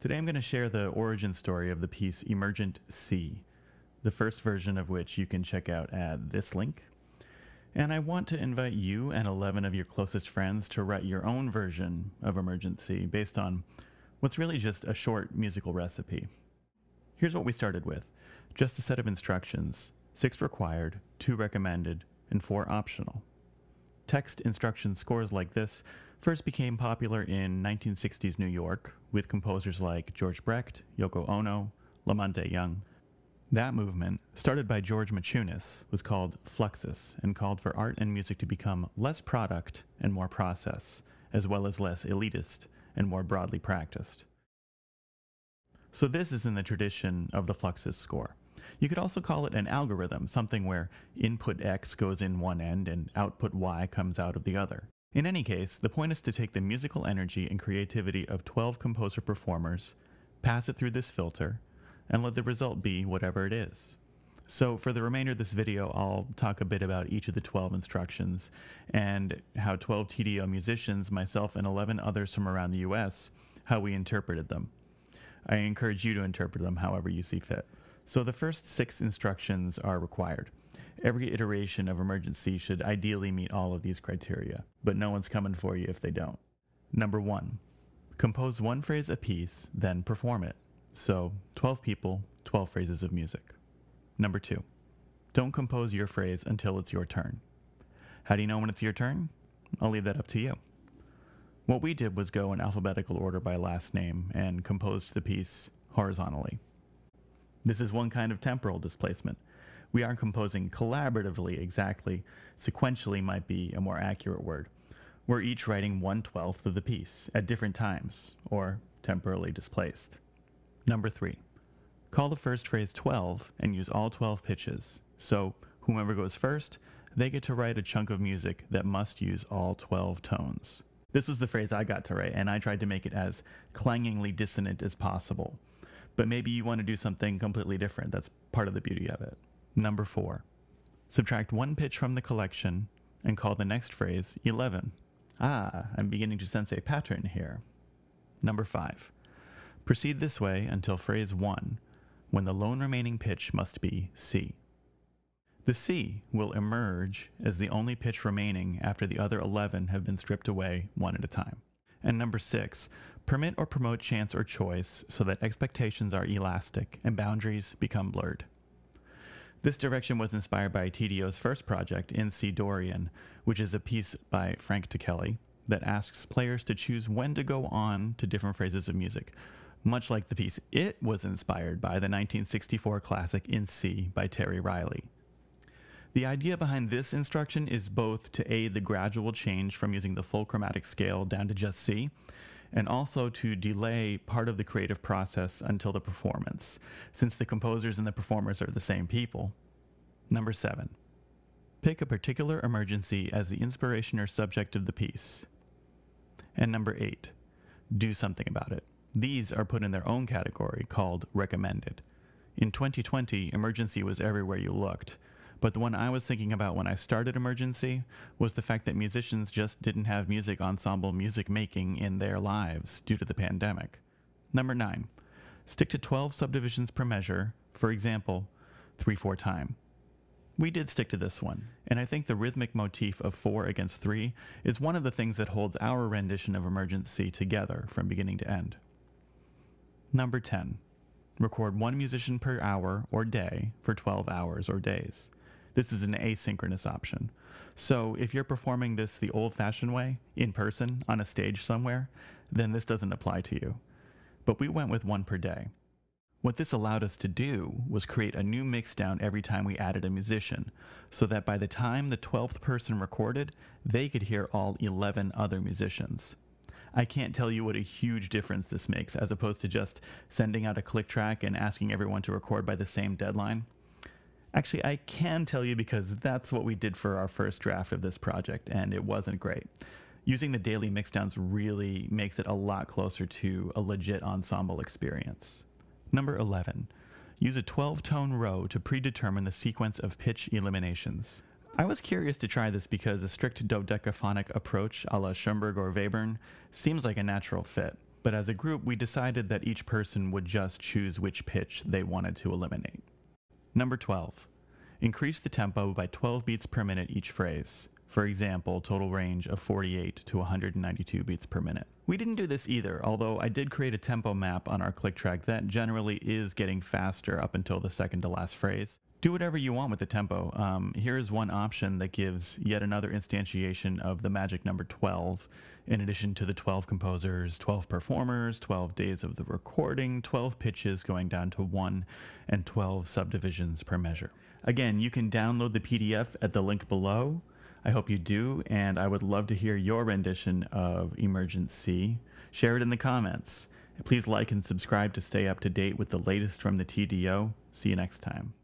Today I'm going to share the origin story of the piece Emergent C, the first version of which you can check out at this link. And I want to invite you and 11 of your closest friends to write your own version of Emergent C based on what's really just a short musical recipe. Here's what we started with just a set of instructions six required, two recommended, and four optional. Text instruction scores like this first became popular in 1960s New York with composers like George Brecht, Yoko Ono, La Monte Young. That movement, started by George Maciunas, was called Fluxus and called for art and music to become less product and more process, as well as less elitist and more broadly practiced. So this is in the tradition of the Fluxus score. You could also call it an algorithm, something where input X goes in one end and output Y comes out of the other. In any case, the point is to take the musical energy and creativity of 12 composer performers, pass it through this filter, and let the result be whatever it is. So for the remainder of this video, I'll talk a bit about each of the 12 instructions and how 12 TDO musicians, myself and 11 others from around the US, how we interpreted them. I encourage you to interpret them however you see fit. So the first six instructions are required. Every iteration of Emergent C should ideally meet all of these criteria, but no one's coming for you if they don't. Number one, compose one phrase apiece, then perform it. So 12 people, 12 phrases of music. Number two, don't compose your phrase until it's your turn. How do you know when it's your turn? I'll leave that up to you. What we did was go in alphabetical order by last name and composed the piece horizontally. This is one kind of temporal displacement. We aren't composing collaboratively exactly. Sequentially might be a more accurate word. We're each writing one twelfth of the piece at different times, or temporally displaced. Number three, call the first phrase 12 and use all 12 pitches. So whomever goes first, they get to write a chunk of music that must use all 12 tones. This was the phrase I got to write, and I tried to make it as clangingly dissonant as possible but maybe you want to do something completely different. That's part of the beauty of it. Number four, subtract one pitch from the collection and call the next phrase 11. Ah, I'm beginning to sense a pattern here. Number five, proceed this way until phrase one, when the lone remaining pitch must be C. The C will emerge as the only pitch remaining after the other 11 have been stripped away one at a time. And number six, permit or promote chance or choice so that expectations are elastic and boundaries become blurred. This direction was inspired by TDO's first project, In C Dorian, which is a piece by Frank Ticheli that asks players to choose when to go on to different phrases of music, much like the piece It was inspired by the 1964 classic In C by Terry Riley. The idea behind this instruction is both to aid the gradual change from using the full chromatic scale down to just C, and also to delay part of the creative process until the performance, since the composers and the performers are the same people. Number seven, pick a particular emergency as the inspiration or subject of the piece. And number eight, do something about it. These are put in their own category called recommended. In 2020, emergency was everywhere you looked, but the one I was thinking about when I started Emergent C was the fact that musicians just didn't have music ensemble music making in their lives due to the pandemic. Number 9. Stick to 12 subdivisions per measure, for example, 3 4 time. We did stick to this one, and I think the rhythmic motif of 4 against 3 is one of the things that holds our rendition of Emergent C together from beginning to end. Number 10. Record one musician per hour or day for 12 hours or days. This is an asynchronous option. So if you're performing this the old fashioned way, in person, on a stage somewhere, then this doesn't apply to you. But we went with one per day. What this allowed us to do was create a new mixdown every time we added a musician, so that by the time the 12th person recorded, they could hear all 11 other musicians. I can't tell you what a huge difference this makes as opposed to just sending out a click track and asking everyone to record by the same deadline. Actually, I can tell you because that's what we did for our first draft of this project, and it wasn't great. Using the daily mixdowns really makes it a lot closer to a legit ensemble experience. Number 11. Use a 12 tone row to predetermine the sequence of pitch eliminations. I was curious to try this because a strict dodecaphonic approach a la Schoenberg or Webern seems like a natural fit, but as a group we decided that each person would just choose which pitch they wanted to eliminate. Number 12. Increase the tempo by 12 beats per minute each phrase. For example, total range of 48 to 192 beats per minute. We didn't do this either, although I did create a tempo map on our click track that generally is getting faster up until the second to last phrase. Do whatever you want with the tempo. Um, here's one option that gives yet another instantiation of the magic number 12, in addition to the 12 composers, 12 performers, 12 days of the recording, 12 pitches going down to 1, and 12 subdivisions per measure. Again, you can download the PDF at the link below. I hope you do, and I would love to hear your rendition of Emergent C. Share it in the comments. Please like and subscribe to stay up to date with the latest from the TDO. See you next time.